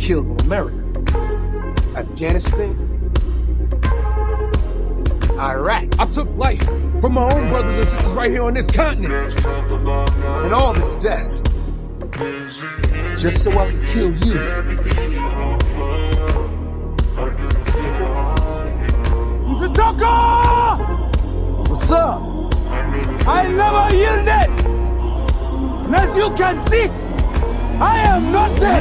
killed in America, Afghanistan, Iraq. I took life from my own brothers and sisters right here on this continent. And all this death, just so I could kill you. What's up? I never yielded! And as you can see, I am not dead!